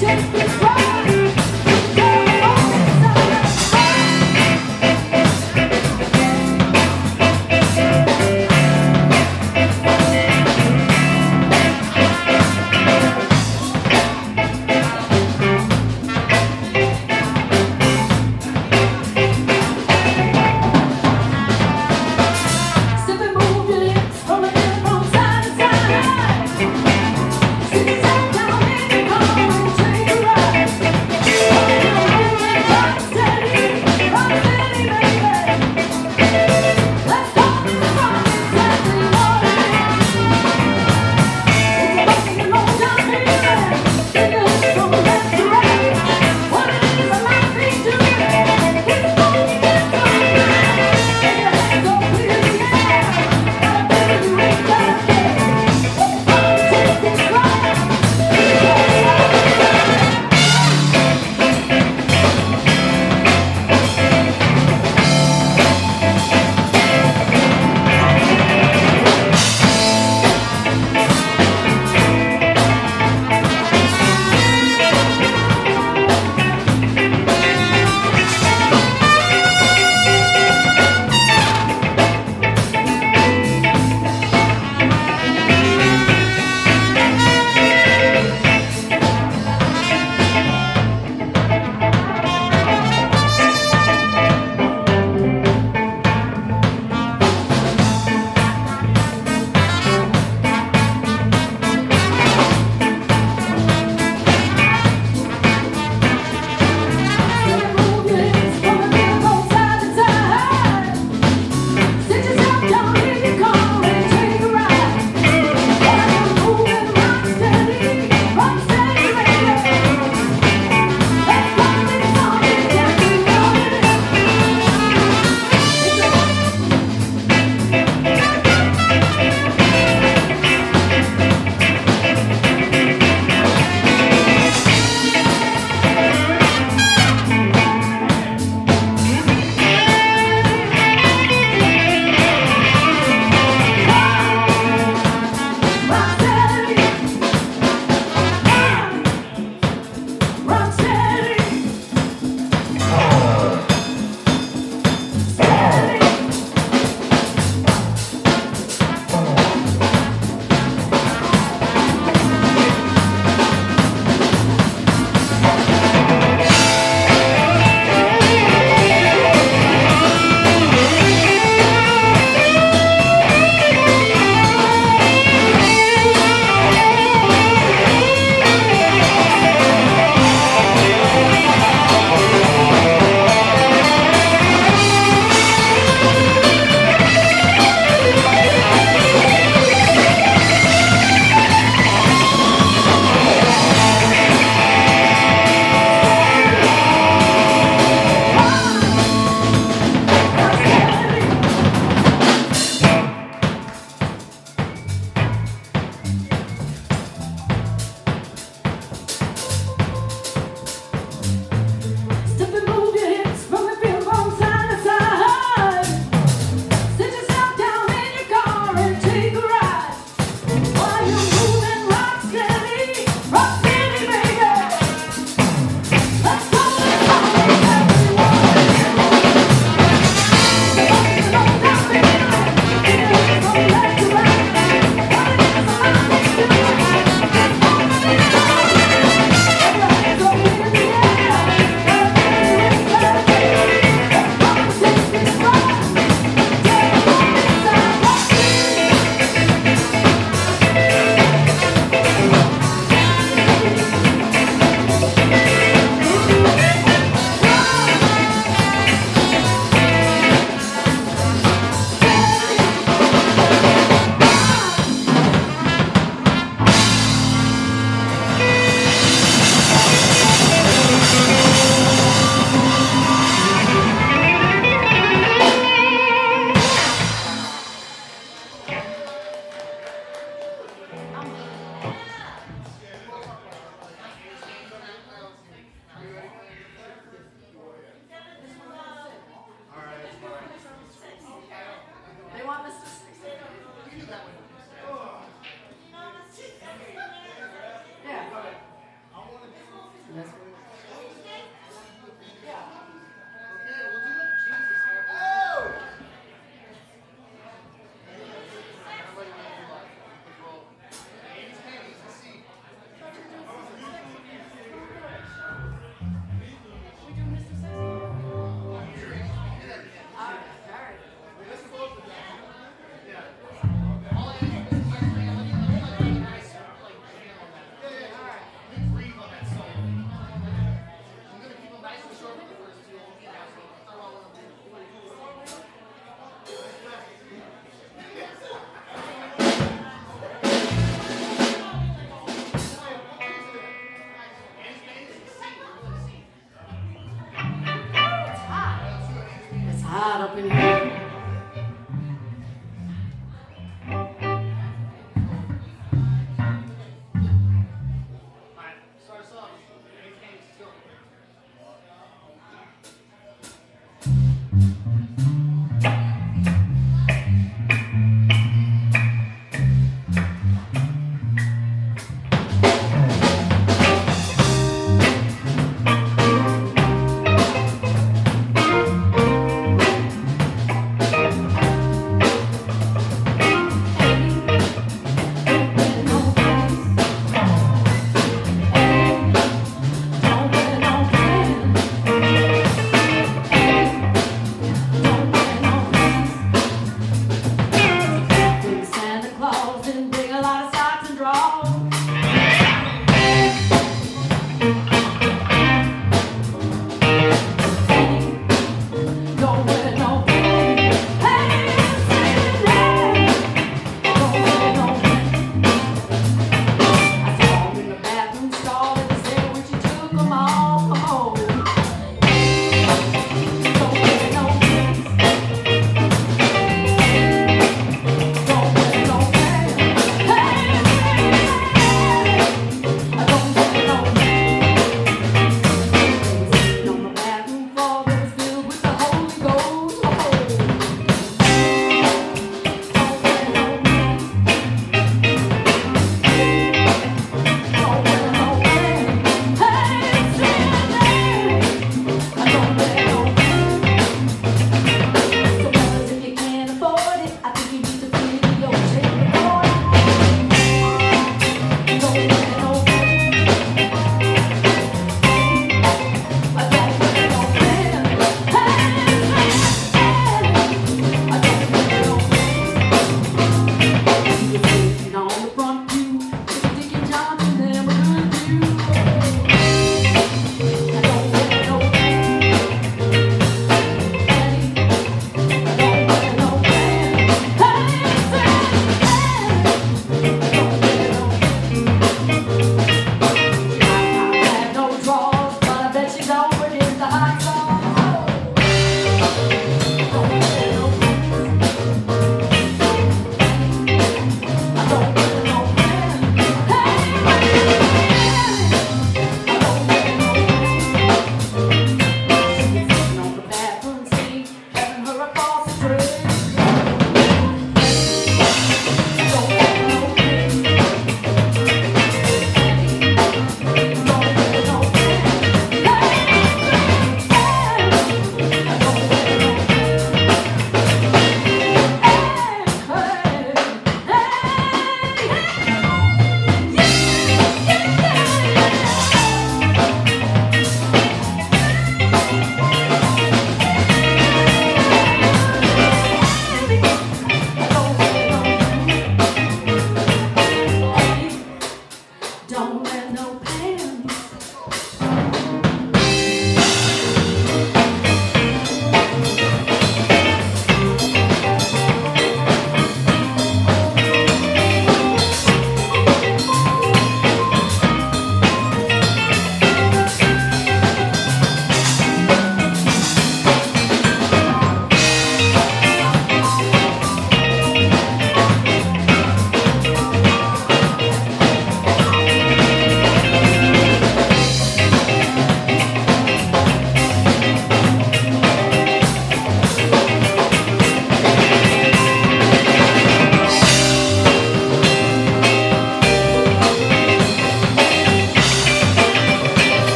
Just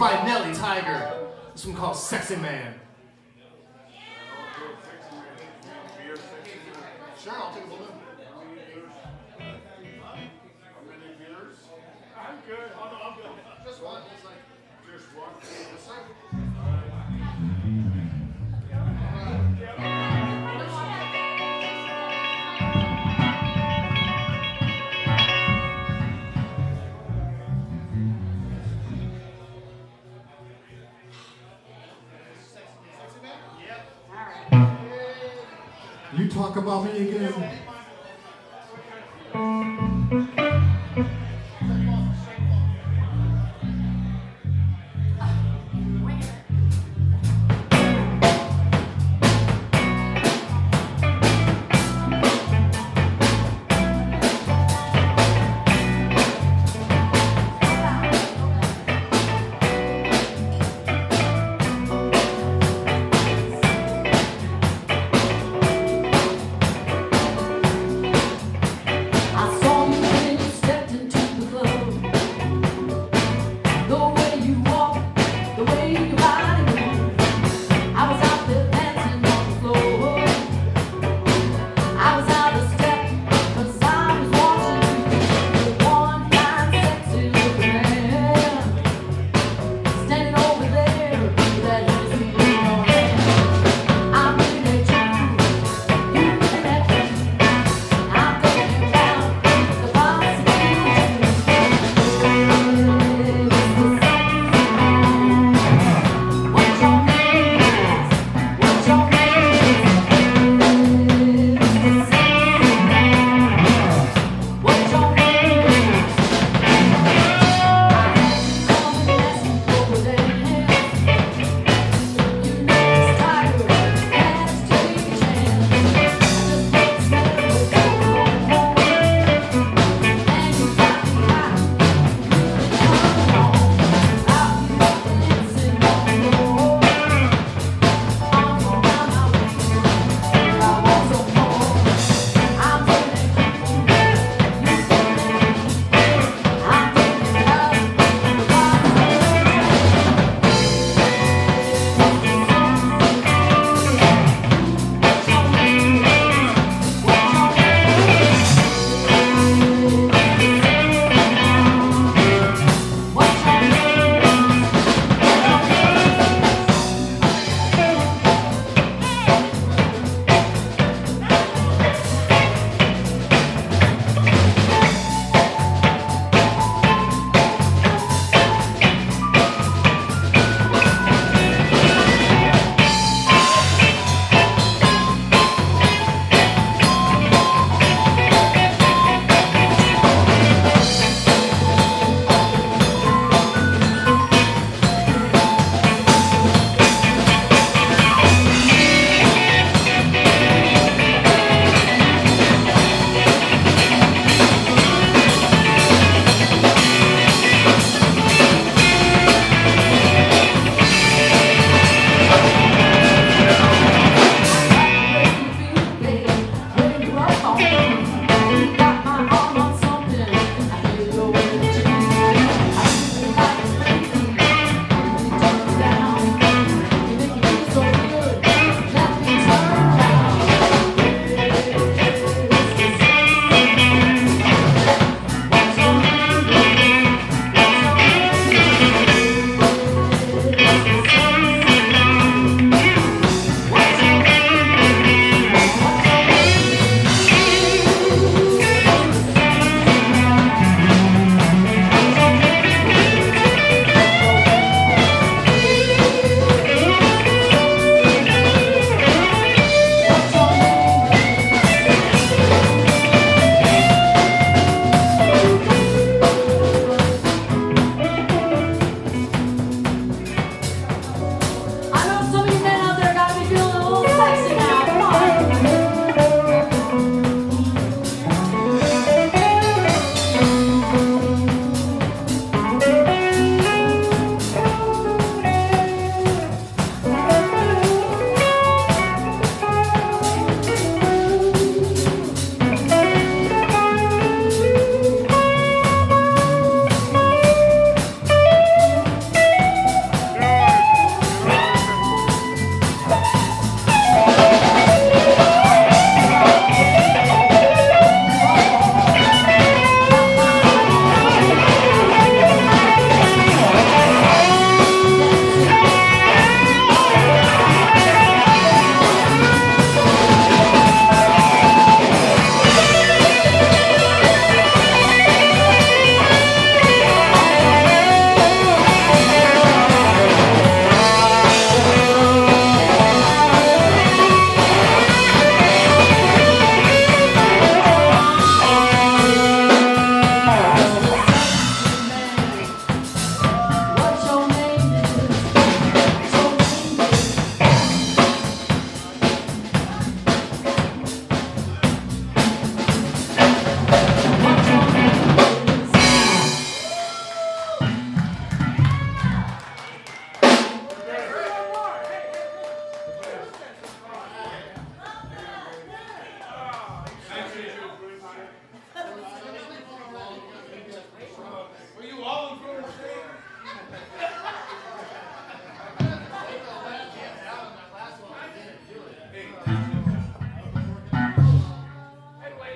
by Nelly Tiger. This one called Sexy Man. You talk about me again.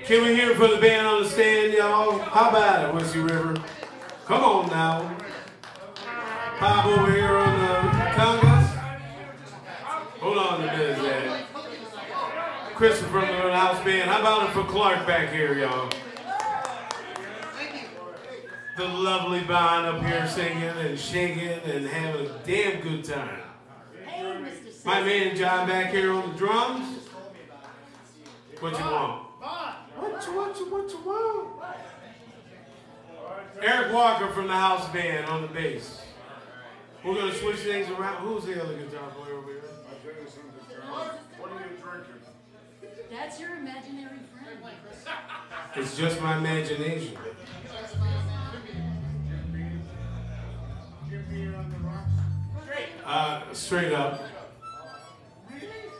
Can we hear it for the band on the stand, y'all? How about it, Whiskey River? Come on now. Pop over here on the congas. Hold on a minute, Zach. Christopher from the house band. How about it for Clark back here, y'all? The lovely Bon up here singing and shaking and having a damn good time. Hey, Mr. Sis. My man John back here on the drums. What you want? What you what you what want? Eric Walker from the house band on the bass. We're gonna switch things around. Who's the other guitar player over here? I'll tell you something, John. What are you drinking? That's your imaginary friend. It's just my imagination. Give me on the rocks. Uh, straight up.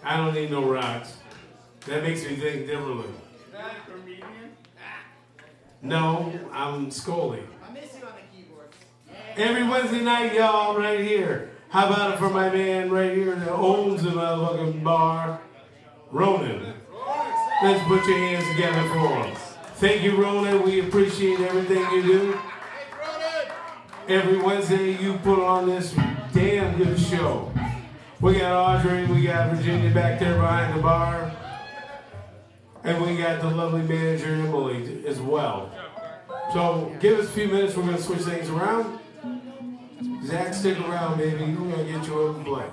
I don't need no rocks. That makes me think differently. No, I'm Scully. I miss you on the keyboard. Every Wednesday night, y'all, right here. How about it for my man right here that owns the motherfucking bar, Ronan? Let's put your hands together for him. Thank you, Ronan. We appreciate everything you do. Every Wednesday, you put on this damn good show. We got Audrey, we got Virginia back there behind the bar, and we got the lovely manager Emily as well. So give us a few minutes. We're gonna switch things around. Zach, stick around, baby. We're gonna get you up and play.